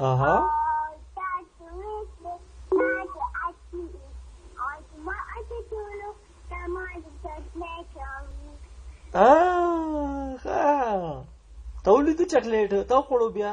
اها آه تولي د چاکلیټ تا خوړو بیا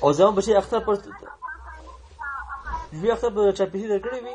او زما بچی اختر پر دوی اختر پر چاپیسی در کړی وی